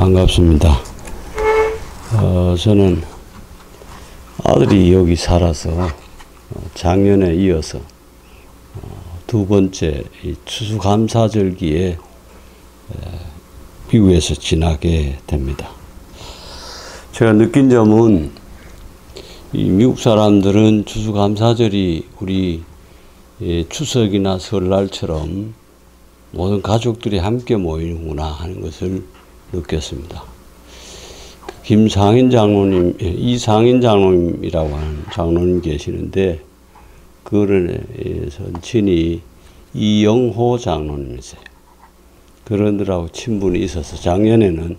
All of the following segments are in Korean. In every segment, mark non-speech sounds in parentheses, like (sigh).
반갑습니다. 어, 저는 아들이 여기 살아서 어, 작년에 이어서 어, 두 번째 추수감사절기에 미국에서 지나게 됩니다. 제가 느낀 점은 이 미국 사람들은 추수감사절이 우리 예, 추석이나 설날처럼 모든 가족들이 함께 모이는구나 하는 것을 느꼈습니다. 김상인 장로님, 예, 이상인 장로님이라고 하는 장로님 계시는데, 그런에 선친이 이영호 장로님이세요. 그런들하고 친분이 있어서 작년에는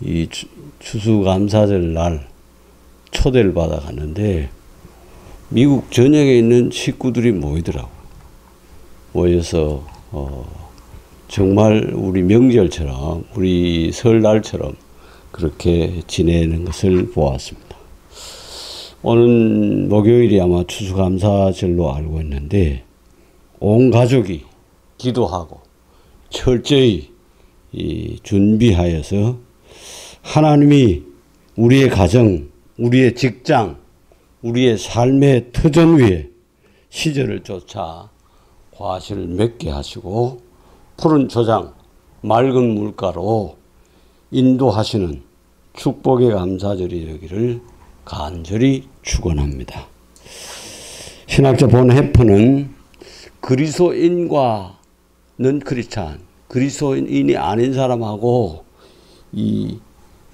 이 추수감사절 날 초대를 받아갔는데, 미국 전역에 있는 식구들이 모이더라고요. 모여서, 어, 정말 우리 명절처럼, 우리 설날처럼 그렇게 지내는 것을 보았습니다. 오늘 목요일이 아마 추수감사절로 알고 있는데, 온 가족이 기도하고 철저히 준비하여서 하나님이 우리의 가정, 우리의 직장, 우리의 삶의 터전 위에 시절을 쫓아 과실을 맺게 하시고 푸른 초장, 맑은 물가로 인도하시는 축복의 감사절이 되기를 간절히 축원합니다. 신학자 본 해프는 그리스도인과 는 크리스찬, 그리스도인이 아닌 사람하고 이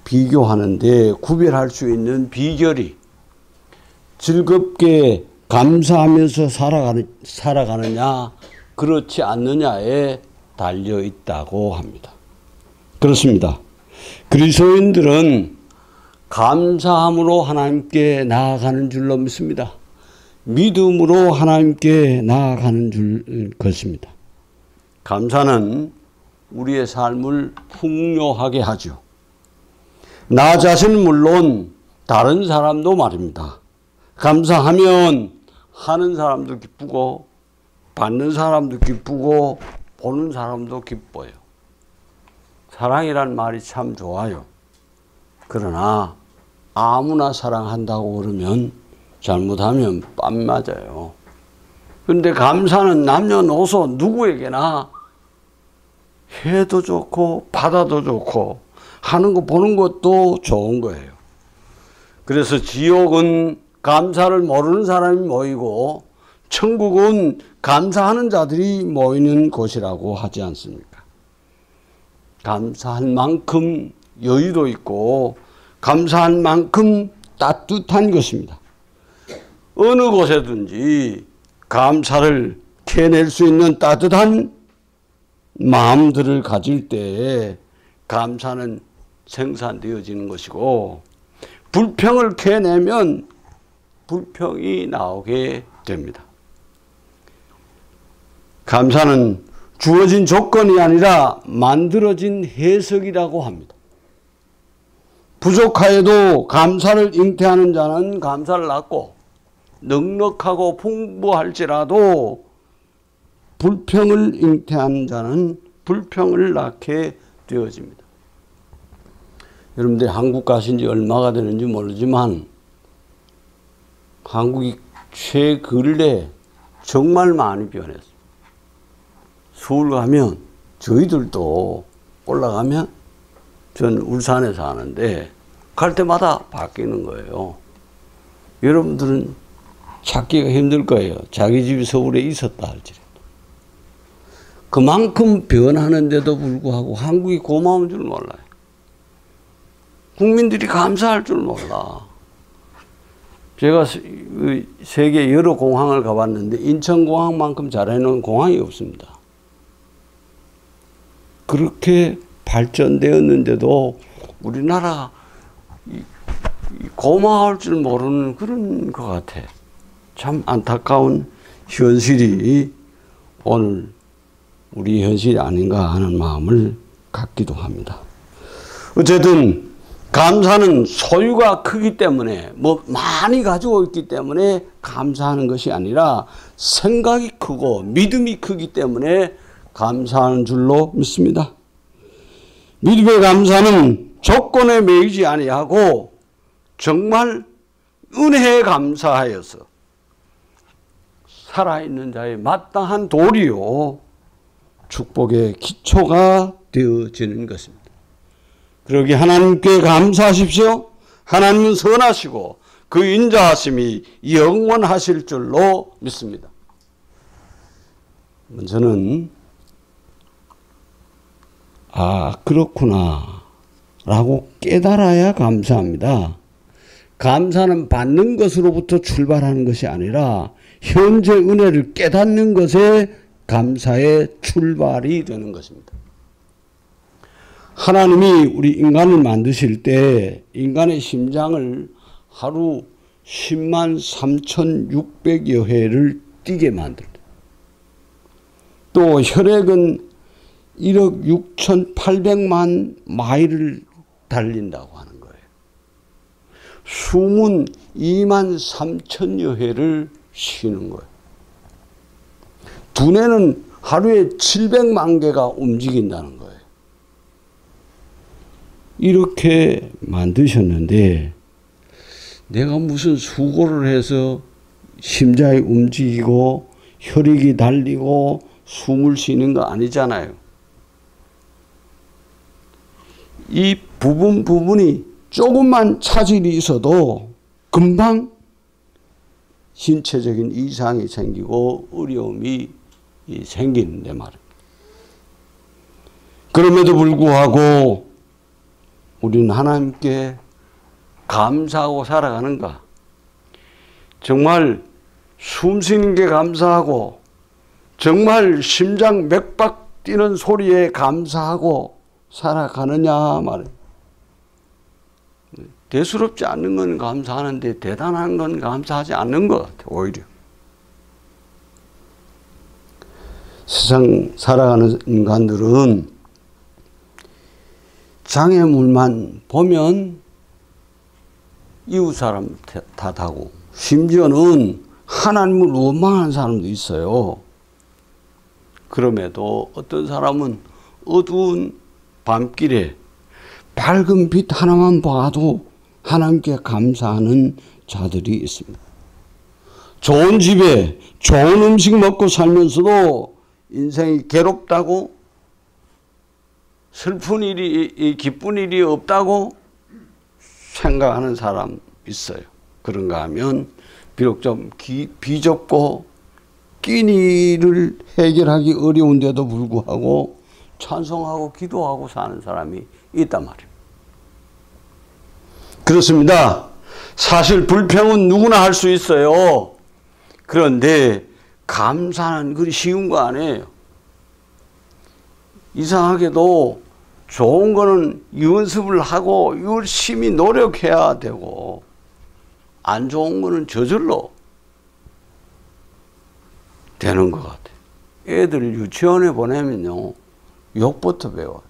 비교하는데 구별할 수 있는 비결이 즐겁게 감사하면서 살아가느냐, 그렇지 않느냐에 달려 있다고 합니다. 그렇습니다. 그리스도인들은 감사함으로 하나님께 나아가는 줄로 믿습니다. 믿음으로 하나님께 나아가는 줄 것입니다. 감사는 우리의 삶을 풍요하게 하죠. 나 자신은 물론 다른 사람도 말입니다. 감사하면 하는 사람도 기쁘고 받는 사람도 기쁘고 보는 사람도 기뻐요. 사랑이란 말이 참 좋아요. 그러나 아무나 사랑한다고 그러면 잘못하면 빰 맞아요. 근데 감사는 남녀노소 누구에게나 해도 좋고 받아도 좋고 하는 거 보는 것도 좋은 거예요. 그래서 지옥은 감사를 모르는 사람이 모이고 천국은 감사하는 자들이 모이는 곳이라고 하지 않습니까? 감사한 만큼 여유도 있고 감사한 만큼 따뜻한 것입니다. 어느 곳에든지 감사를 캐낼 수 있는 따뜻한 마음들을 가질 때 감사는 생산되어지는 것이고 불평을 캐내면 불평이 나오게 됩니다. 감사는 주어진 조건이 아니라 만들어진 해석이라고 합니다. 부족하여도 감사를 잉태하는 자는 감사를 낳고 넉넉하고 풍부할지라도 불평을 잉태하는 자는 불평을 낳게 되어집니다. 여러분들이 한국 가신 지 얼마가 되는지 모르지만 한국이 최근래 정말 많이 변했어요. 서울 가면 저희들도 올라가면 전 울산에 사는데 갈 때마다 바뀌는 거예요. 여러분들은 찾기가 힘들 거예요. 자기 집이 서울에 있었다 할지라도. 그만큼 변하는데도 불구하고 한국이 고마운 줄 몰라요. 국민들이 감사할 줄 몰라. 제가 세계 여러 공항을 가봤는데 인천공항만큼 잘해놓은 공항이 없습니다. 그렇게 발전되었는데도 우리나라 고마울 줄 모르는 그런 것 같아. 참 안타까운 현실이 오늘 우리 현실이 아닌가 하는 마음을 갖기도 합니다. 어쨌든 감사는 소유가 크기 때문에 뭐 많이 가지고 있기 때문에 감사하는 것이 아니라 생각이 크고 믿음이 크기 때문에 감사하는 줄로 믿습니다. 믿음의 감사는 조건에 매이지 아니하고 정말 은혜에 감사하여서 살아있는 자의 마땅한 도리요 축복의 기초가 되어지는 것입니다. 그러기 하나님께 감사하십시오. 하나님은 선하시고 그 인자하심이 영원하실 줄로 믿습니다. 저는 아 그렇구나 라고 깨달아야 감사합니다. 감사는 받는 것으로부터 출발하는 것이 아니라 현재 은혜를 깨닫는 것에 감사의 출발이 되는 것입니다. 하나님이 우리 인간을 만드실 때 인간의 심장을 하루 10만 3,600여 회를 뛰게 만들다. 또 혈액은 1억 6,800만 마일을 달린다고 하는 거예요. 숨은 2만 3천여 회를 쉬는 거예요. 두뇌는 하루에 700만 개가 움직인다는 거예요. 이렇게 만드셨는데 내가 무슨 수고를 해서 심장이 움직이고 혈액이 달리고 숨을 쉬는 거 아니잖아요. 이 부분 부분이 조금만 차질이 있어도 금방 신체적인 이상이 생기고 어려움이 생기는데 말입니다. 그럼에도 불구하고 우리는 하나님께 감사하고 살아가는가? 정말 숨 쉬는 게 감사하고 정말 심장 맥박 뛰는 소리에 감사하고 살아가느냐 말이에요. 대수롭지 않는 건 감사하는데 대단한 건 감사하지 않는 것 같아요. 오히려. 세상 살아가는 인간들은 장애물만 보면 이웃 사람 탓하고 심지어는 하나님을 원망하는 사람도 있어요. 그럼에도 어떤 사람은 어두운 밤길에 밝은 빛 하나만 봐도 하나님께 감사하는 자들이 있습니다. 좋은 집에 좋은 음식 먹고 살면서도 인생이 괴롭다고 슬픈 일이 기쁜 일이 없다고 생각하는 사람 있어요. 그런가 하면 비록 좀 기, 비좁고 끼니를 해결하기 어려운데도 불구하고 찬송하고 기도하고 사는 사람이 있단 말이에요. 그렇습니다. 사실 불평은 누구나 할 수 있어요. 그런데 감사는 그리 쉬운 거 아니에요. 이상하게도 좋은 거는 연습을 하고 열심히 노력해야 되고 안 좋은 거는 저절로 되는 것 같아요. 애들 유치원에 보내면요 욕부터 배워요.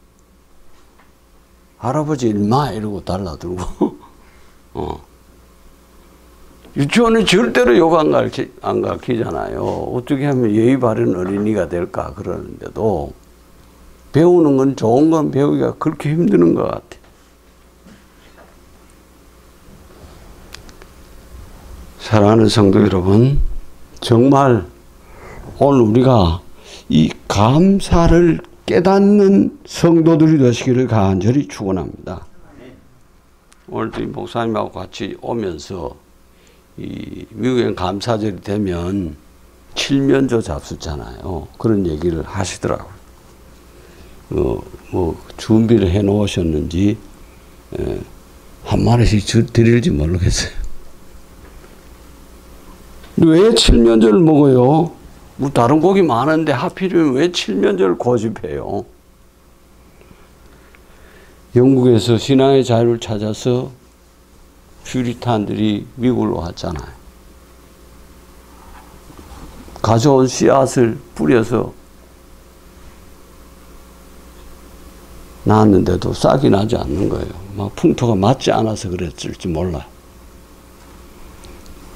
할아버지 일마 이러고 달라들고 (laughs) 어. 유치원은 절대로 욕 안 가르치, 안 가르치잖아요. 어떻게 하면 예의 바른 어린이가 될까 그러는데도 배우는 건 좋은 건 배우기가 그렇게 힘드는 것 같아. 사랑하는 성도 여러분, 정말 오늘 우리가 이 감사를 깨닫는 성도들이 되시기를 간절히 축원합니다. 오늘도 이 목사님하고 같이 오면서 이 미국엔 감사절이 되면 칠면조 잡수잖아요. 그런 얘기를 하시더라고요. 어, 뭐 준비를 해 놓으셨는지 에, 한 마리씩 드릴지 모르겠어요. 왜 칠면조를 먹어요? 뭐 다른 고기 많은데 하필이면 왜 칠면조를 고집해요? 영국에서 신앙의 자유를 찾아서 퓨리탄들이 미국으로 왔잖아요. 가져온 씨앗을 뿌려서 나왔는데도 싹이 나지 않는 거예요. 막 풍토가 맞지 않아서 그랬을지 몰라.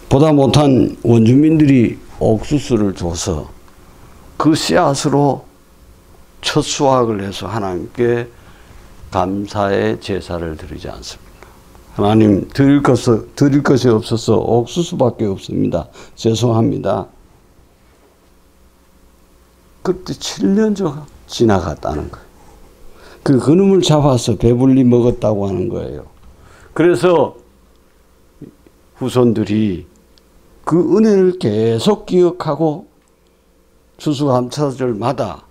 보다 못한 원주민들이 옥수수를 줘서 그 씨앗으로 첫 수확을 해서 하나님께 감사의 제사를 드리지 않습니다. 하나님 드릴 것이, 드릴 것이 없어서 옥수수밖에 없습니다. 죄송합니다. 그때 7년조가 지나갔다는 거예요. 그 그놈을 잡아서 배불리 먹었다고 하는 거예요. 그래서 후손들이 그 은혜를 계속 기억하고 추수감사절마다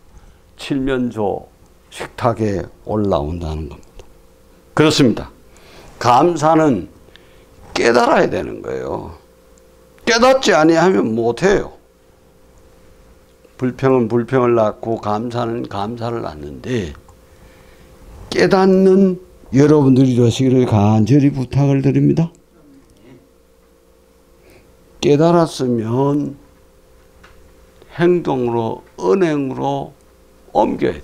칠면조 식탁에 올라온다는 겁니다. 그렇습니다. 감사는 깨달아야 되는 거예요. 깨닫지 아니하면 못해요. 불평은 불평을 낳고 감사는 감사를 낳는데 깨닫는 여러분들이 되시기를 간절히 부탁을 드립니다. 깨달았으면 행동으로 은행으로 옮겨야 돼.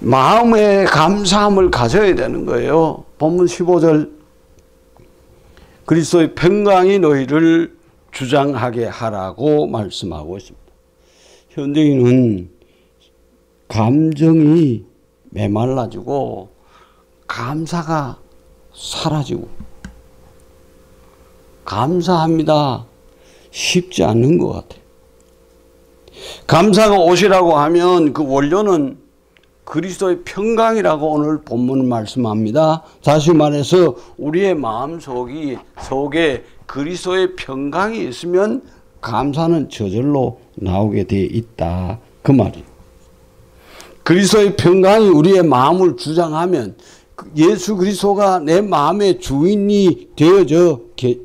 마음의 감사함을 가져야 되는 거예요. 본문 15절 그리스도의 평강이 너희를 주장하게 하라고 말씀하고 있습니다. 현대인은 감정이 메말라지고 감사가 사라지고 감사합니다. 쉽지 않는 것 같아요. 감사가 옷이라고 하면 그 원료는 그리스도의 평강이라고 오늘 본문 말씀합니다. 다시 말해서 우리의 마음 속이 속에 그리스도의 평강이 있으면 감사는 저절로 나오게 돼 있다. 그 말이에요. 그리스도의 평강이 우리의 마음을 주장하면 예수 그리스도가 내 마음의 주인이 되어져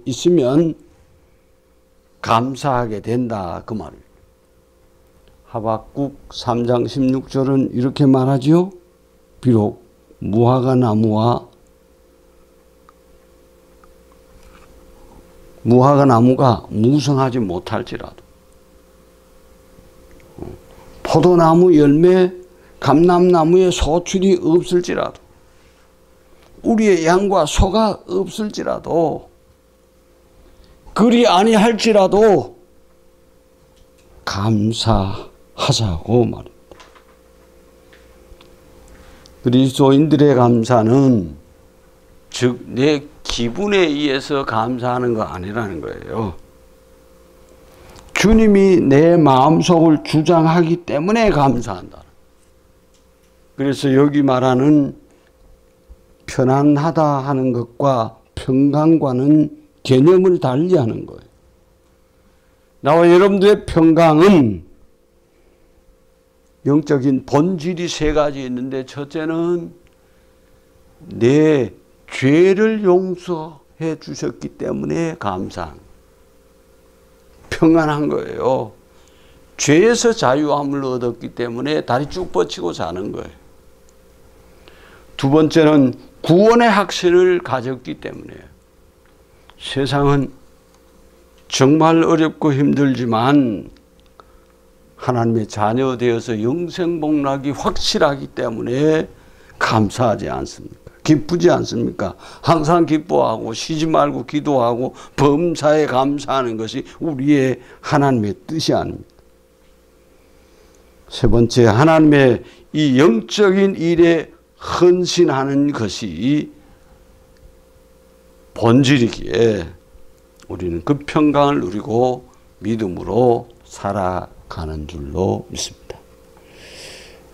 있으면 감사하게 된다. 그 말이에요. 하박국 3장 16절은 이렇게 말하지요. 비록 무화과 나무와 무화과 나무가 무성하지 못할지라도 포도나무 열매, 감람나무에 소출이 없을지라도 우리의 양과 소가 없을지라도 그리 아니할지라도 감사 하자고 말입니다. 그리스도인들의 감사는 즉 내 기분에 의해서 감사하는 거 아니라는 거예요. 주님이 내 마음속을 주장하기 때문에 감사한다. 그래서 여기 말하는 편안하다 하는 것과 평강과는 개념을 달리 하는 거예요. 나와 여러분들의 평강은 영적인 본질이 세 가지 있는데 첫째는 내 죄를 용서해 주셨기 때문에 감사한 평안한 거예요. 죄에서 자유함을 얻었기 때문에 다리 쭉 뻗치고 자는 거예요. 두 번째는 구원의 확신을 가졌기 때문에 세상은 정말 어렵고 힘들지만 하나님의 자녀 되어서 영생 복락이 확실하기 때문에 감사하지 않습니까? 기쁘지 않습니까? 항상 기뻐하고 쉬지 말고 기도하고 범사에 감사하는 것이 우리의 하나님의 뜻이 아닙니까? 세 번째, 하나님의 이 영적인 일에 헌신하는 것이 본질이기에 우리는 그 평강을 누리고 믿음으로 살아 가는 줄로 믿습니다.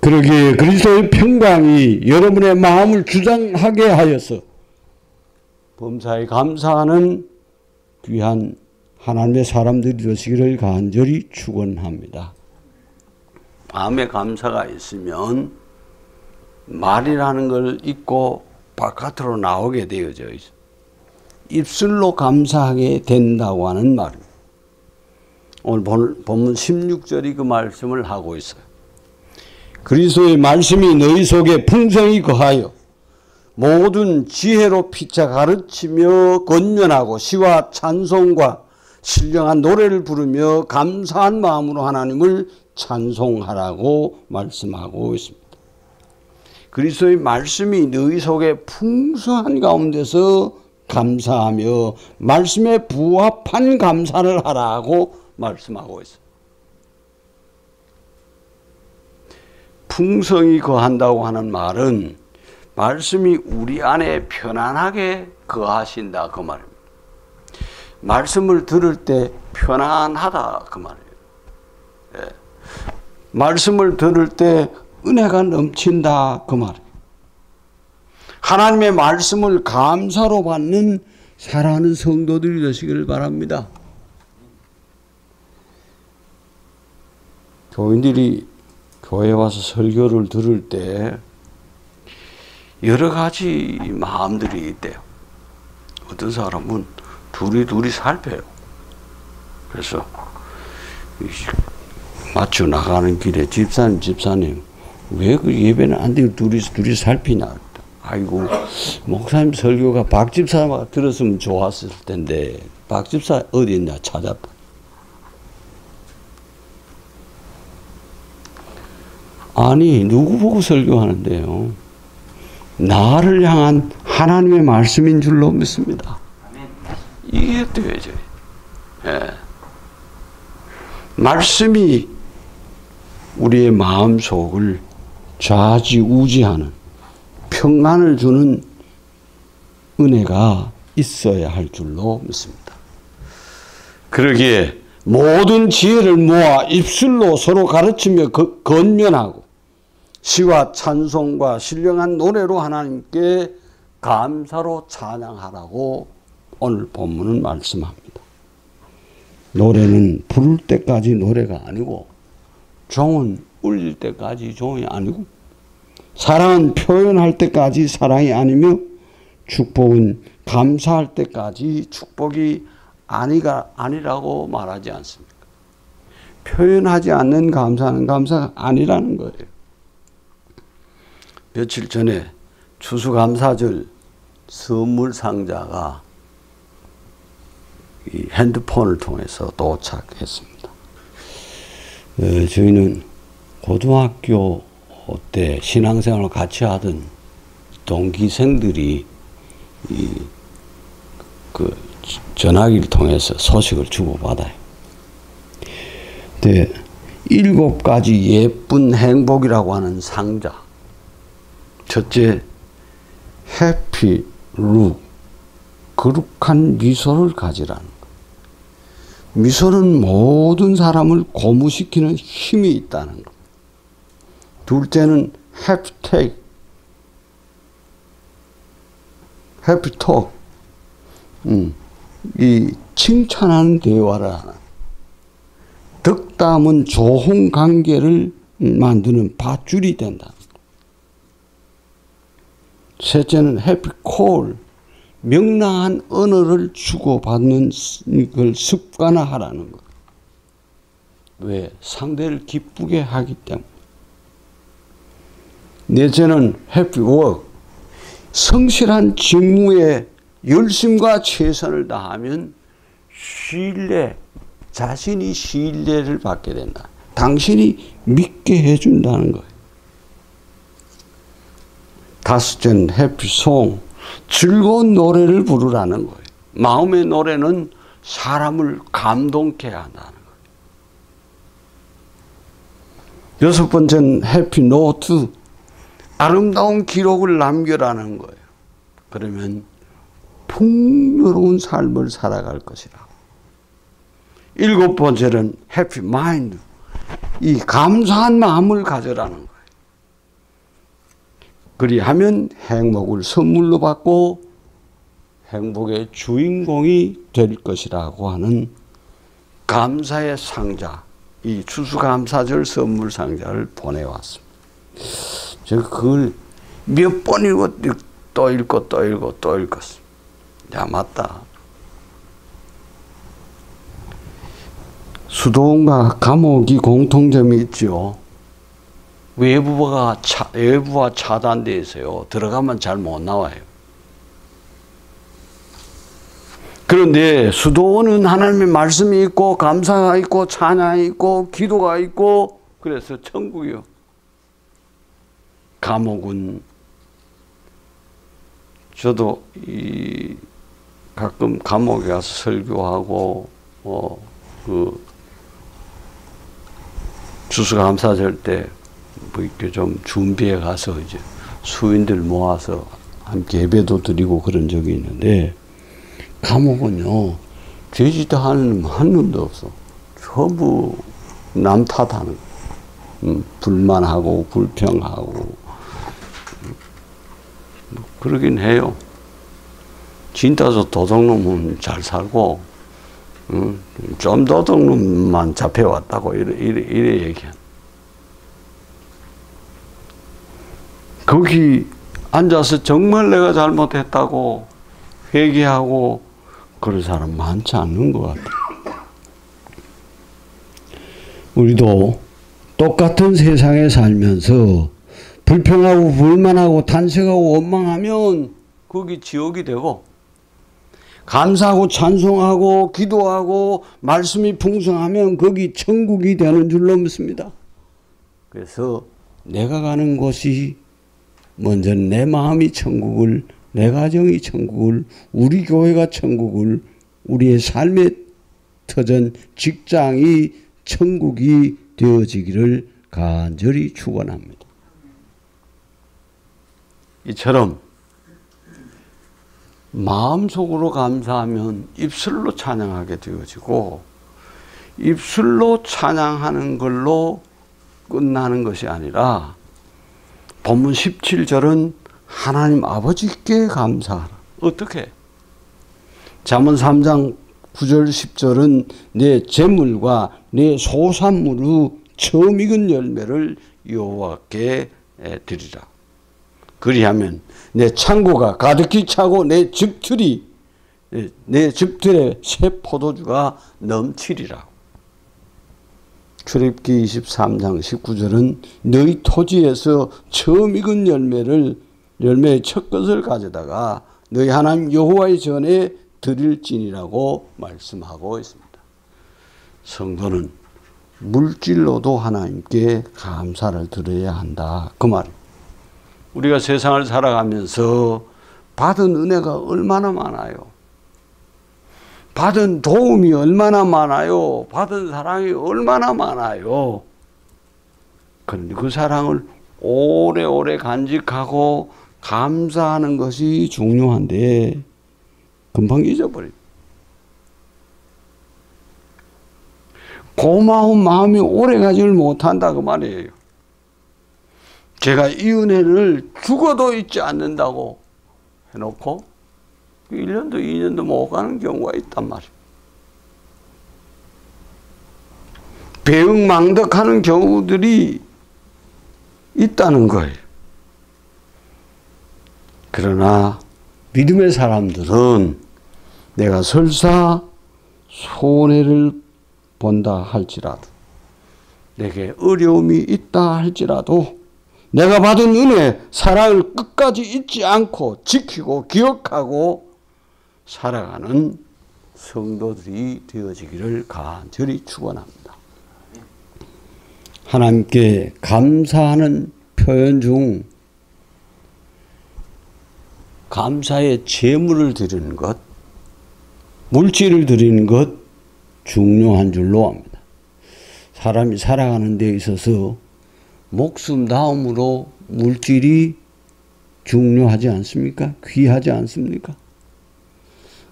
그러기에 그리스도의 평강이 여러분의 마음을 주장하게 하여서 범사에 감사하는 귀한 하나님의 사람들이 되시기를 간절히 축원합니다. 마음에 감사가 있으면 말이라는 걸 잊고 바깥으로 나오게 되어져 있어. 입술로 감사하게 된다고 하는 말입니다. 오늘 본문 16절이 그 말씀을 하고 있어요. 그리스도의 말씀이 너희 속에 풍성히 거하여 모든 지혜로 피차 가르치며 권면하고 시와 찬송과 신령한 노래를 부르며 감사한 마음으로 하나님을 찬송하라고 말씀하고 있습니다. 그리스도의 말씀이 너희 속에 풍성한 가운데서 감사하며 말씀에 부합한 감사를 하라고 말씀하고 있어요. 풍성이 거한다고 하는 말은 말씀이 우리 안에 편안하게 거하신다 그 말입니다. 말씀을 들을 때 편안하다 그 말이에요. 예. 말씀을 들을 때 은혜가 넘친다 그 말이에요. 하나님의 말씀을 감사로 받는 사랑하는 성도들이 되시기를 바랍니다. 교인들이 교회 와서 설교를 들을 때 여러 가지 마음들이 있대요. 어떤 사람은 둘이 둘이 살펴요. 그래서 맞춰 나가는 길에 집사님 집사님 왜 그 예배는 안 되고 둘이 둘이 살피냐. 아이고 목사님 설교가 박 집사가 들었으면 좋았을 텐데 박 집사 어디 있냐 찾아봐. 아니 누구 보고 설교하는데요? 나를 향한 하나님의 말씀인 줄로 믿습니다. 이게 되어져. 예. 말씀이 우리의 마음 속을 좌지우지하는 평안을 주는 은혜가 있어야 할 줄로 믿습니다. 그러기에 모든 지혜를 모아 입술로 서로 가르치며 건면하고 시와 찬송과 신령한 노래로 하나님께 감사로 찬양하라고 오늘 본문은 말씀합니다. 노래는 부를 때까지 노래가 아니고 종은 울릴 때까지 종이 아니고 사랑은 표현할 때까지 사랑이 아니며 축복은 감사할 때까지 축복이 아니가 아니라고 말하지 않습니까? 표현하지 않는 감사는 감사가 아니라는 거예요. 며칠 전에 추수감사절 선물 상자가 핸드폰을 통해서 도착했습니다. 어, 저희는 고등학교 때 신앙생활을 같이 하던 동기생들이 그 전화기를 통해서 소식을 주고받아요. 근데 일곱 가지 예쁜 행복이라고 하는 상자. 첫째, 해피 룩. 거룩한 미소를 가지라는 것. 미소는 모든 사람을 고무시키는 힘이 있다는 것. 둘째는 해피텍, 해피톡. 음. 이 칭찬하는 대화를 하는 덕담은 좋은 관계를 만드는 밧줄이 된다. 셋째는 해피콜 명랑한 언어를 주고받는 걸 습관화하라는 것. 왜? 상대를 기쁘게 하기 때문에. 넷째는 해피워크 성실한 직무에 열심과 최선을 다하면 신뢰, 자신이 신뢰를 받게 된다. 당신이 믿게 해준다는 거예요. 다섯째는 해피송, 즐거운 노래를 부르라는 거예요. 마음의 노래는 사람을 감동케 한다는 거예요. 여섯 번째는 해피노트, 아름다운 기록을 남겨라는 거예요. 그러면 풍요로운 삶을 살아갈 것이라고. 일곱 번째는 해피 마인드. 이 감사한 마음을 가져라는 거예요. 그리하면 행복을 선물로 받고 행복의 주인공이 될 것이라고 하는 감사의 상자, 이 추수감사절 선물 상자를 보내왔습니다. 제가 그걸 몇 번 읽고 또 읽고 또 읽고 또 읽었습니다. 야, 맞다. 수도원과 감옥이 공통점이 있죠. 외부가 차, 외부와 차단되어 있어요. 들어가면 잘 못 나와요. 그런데 수도원은 하나님의 말씀이 있고 감사가 있고 찬양이 있고 기도가 있고 그래서 천국이요. 감옥은 저도 이 가끔 감옥에 가서 설교하고 뭐그 주수감사절 때 뭐 이렇게 좀 준비해 가서 이제 수인들 모아서 함께 예배도 드리고 그런 적이 있는데 감옥은요 죄짓도 하는 한 놈도 없어. 전부 남 탓하는 음, 불만하고 불평하고 뭐 그러긴 해요. 진짜서 도둑놈은 잘 살고 음, 좀 도둑놈만 잡혀왔다고 이래, 이래, 이래 얘기한. 거기 앉아서 정말 내가 잘못했다고 회개하고 그런 사람 많지 않는 것 같아. 우리도 똑같은 세상에 살면서 불평하고 불만하고 탄식하고 원망하면 거기 지옥이 되고 감사하고 찬송하고 기도하고 말씀이 풍성하면 거기 천국이 되는 줄로 믿습니다. 그래서 내가 가는 곳이 먼저 내 마음이 천국을 내 가정이 천국을 우리 교회가 천국을 우리의 삶의 터전 직장이 천국이 되어지기를 간절히 축원합니다. 이처럼 마음속으로 감사하면 입술로 찬양하게 되어지고 입술로 찬양하는 걸로 끝나는 것이 아니라 본문 17절은 하나님 아버지께 감사하라. 어떻게? 잠언 3장 9절 10절은 내 재물과 내 소산물의 처음 익은 열매를 여호와께 드리라. 그리하면 내 창고가 가득히 차고 내 집틀이 내 집틀에 새 포도주가 넘치리라. 출입기 23장 19절은 너희 토지에서 처음 익은 열매를 열매의 첫 것을 가져다가 너희 하나님 여호와의 전에 드릴지니라고 말씀하고 있습니다. 성도는 물질로도 하나님께 감사를 드려야 한다. 그 말입니다. 우리가 세상을 살아가면서 받은 은혜가 얼마나 많아요. 받은 도움이 얼마나 많아요. 받은 사랑이 얼마나 많아요. 그런데 그 사랑을 오래오래 간직하고 감사하는 것이 중요한데 금방 잊어버립니다. 고마운 마음이 오래 가지를 못한다 그 말이에요. 제가 이 은혜를 죽어도 잊지 않는다고 해놓고 1년도 2년도 못 가는 경우가 있단 말이에요. 배응망덕하는 경우들이 있다는 거예요. 그러나 믿음의 사람들은 내가 설사 손해를 본다 할지라도 내게 어려움이 있다 할지라도 내가 받은 은혜, 사랑을 끝까지 잊지 않고 지키고 기억하고 살아가는 성도들이 되어지기를 간절히 축원합니다. 하나님께 감사하는 표현 중 감사의 제물을 드리는 것, 물질을 드리는 것 중요한 줄로 압니다. 사람이 살아가는 데 있어서 목숨 다음으로 물질이 중요하지 않습니까? 귀하지 않습니까?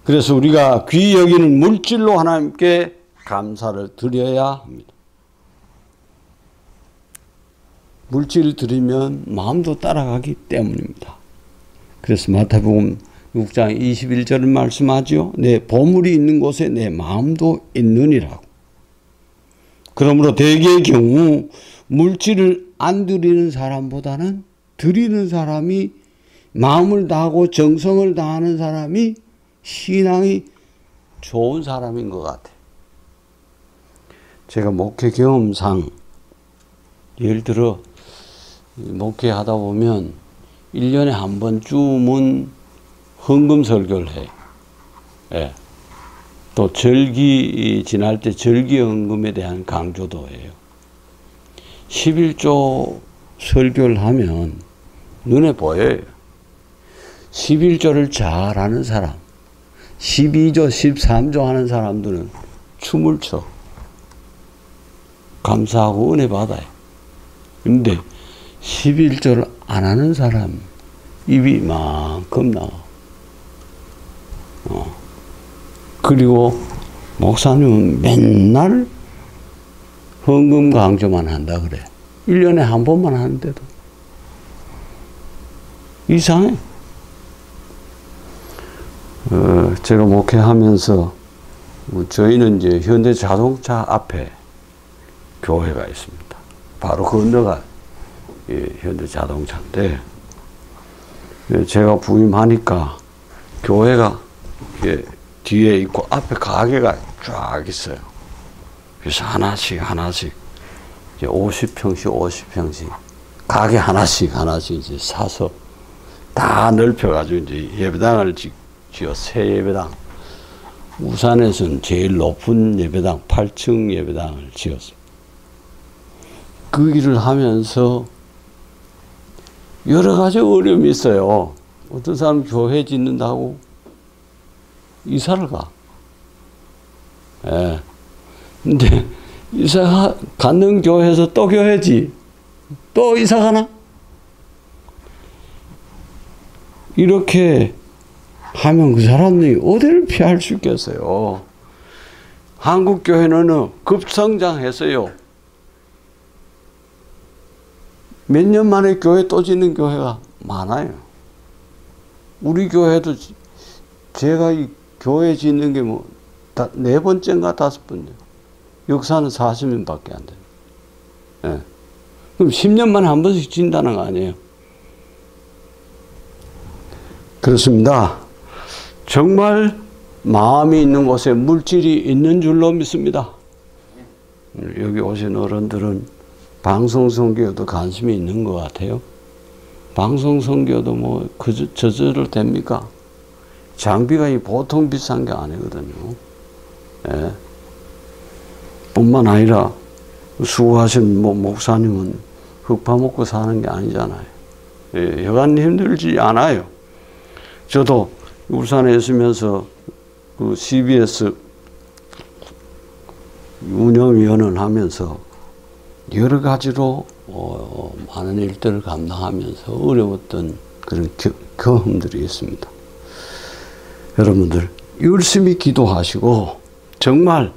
그래서 우리가 귀 여기는 물질로 하나님께 감사를 드려야 합니다. 물질을 드리면 마음도 따라가기 때문입니다. 그래서 마태복음 6장 21절을 말씀하죠. 내 보물이 있는 곳에 내 마음도 있느니라고. 그러므로 대개의 경우 물질을 안 드리는 사람보다는 드리는 사람이 마음을 다하고 정성을 다하는 사람이 신앙이 좋은 사람인 것 같아요. 제가 목회 경험상 예를 들어 목회하다 보면 1년에 한 번쯤은 헌금 설교를 해. 예. 또 절기 지날 때 절기 헌금에 대한 강조도 해요. 11조 설교를 하면 눈에 보여요. 11조를 잘 하는 사람, 12조, 13조 하는 사람들은 춤을 춰. 감사하고 은혜 받아요. 근데 11절 안 하는 사람 입이 만큼 나와. 어. 그리고 목사님은 맨날 헌금 강조만 한다 그래. 1년에 한 번만 하는데도. 이상해. 어, 제가 목회하면서 뭐 저희는 이제 현대 자동차 앞에 교회가 있습니다. 바로 건너가 예, 현대 자동차인데 예, 제가 부임하니까 교회가 예, 뒤에 있고 앞에 가게가 쫙 있어요. 그래서 하나씩 하나씩 이제 50평씩 50평씩 가게 하나씩 하나씩 이제 사서 다 넓혀가지고 이제 예배당을 지어 새 예배당. 우산에서는 제일 높은 예배당 8층 예배당을 지었어요. 그 일을 하면서 여러 가지 어려움이 있어요. 어떤 사람 교회 짓는다고 이사를 가. 예. 근데 이사 가는 교회에서 또 교회지. 또 이사 가나? 이렇게 하면 그 사람들이 어디를 피할 수 있겠어요? 한국 교회는 급성장했어요. 몇 년 만에 교회 또 짓는 교회가 많아요. 우리 교회도 제가 이 교회 짓는 게 뭐, 네 번째인가 다섯 번째. 역사는 40년밖에 안 돼요. 네. 그럼 10년 만에 한 번씩 짓는다는 거 아니에요? 그렇습니다. 정말 마음이 있는 곳에 물질이 있는 줄로 믿습니다. 여기 오신 어른들은 방송 선교도 관심이 있는 것 같아요. 방송 선교도 뭐 그저 저절로 됩니까? 장비가 보통 비싼 게 아니거든요. 예. 뿐만 아니라 수고하신 뭐 목사님은 흙파 먹고 사는 게 아니잖아요. 예, 여간 힘들지 않아요. 저도 울산에 있으면서 그 CBS 운영위원을 하면서 여러 가지로 어, 많은 일들을 감당하면서 어려웠던 그런 겨, 경험들이 있습니다. 여러분들 열심히 기도하시고 정말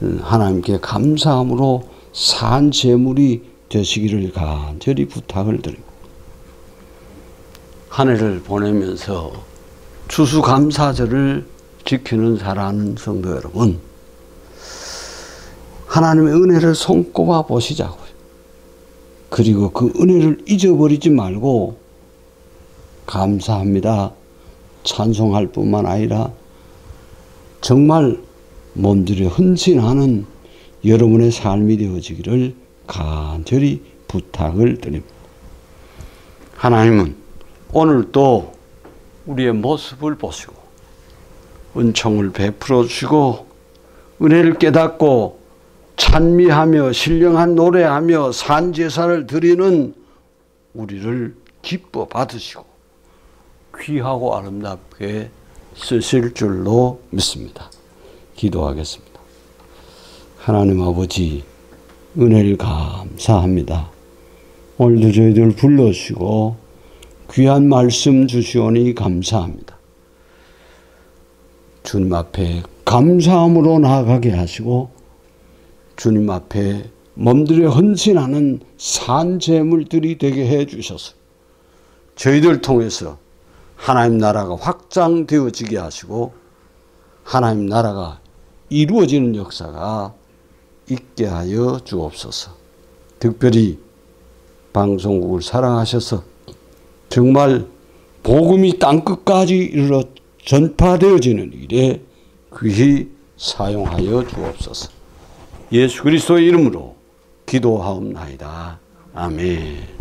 하나님께 감사함으로 산 제물이 되시기를 간절히 부탁을 드립니다. 한 해를 보내면서 추수감사절을 지키는 사랑하는 성도 여러분, 하나님의 은혜를 손꼽아 보시자고요. 그리고 그 은혜를 잊어버리지 말고 감사합니다. 찬송할 뿐만 아니라 정말 몸들이 헌신하는 여러분의 삶이 되어지기를 간절히 부탁을 드립니다. 하나님은 오늘 또 우리의 모습을 보시고 은총을 베풀어 주시고 은혜를 깨닫고 찬미하며 신령한 노래하며 산 제사를 드리는 우리를 기뻐 받으시고 귀하고 아름답게 쓰실 줄로 믿습니다. 기도하겠습니다. 하나님 아버지 은혜를 감사합니다. 오늘도 저희들 불러주시고 귀한 말씀 주시오니 감사합니다. 주님 앞에 감사함으로 나아가게 하시고 주님 앞에 몸들이 헌신하는 산 재물들이 되게 해 주셔서 저희들 통해서 하나님 나라가 확장되어지게 하시고 하나님 나라가 이루어지는 역사가 있게 하여 주옵소서. 특별히 방송국을 사랑하셔서 정말 복음이 땅끝까지 이르러 전파되어지는 일에 귀히 사용하여 주옵소서. 예수 그리스도의 이름으로 기도하옵나이다. 아멘.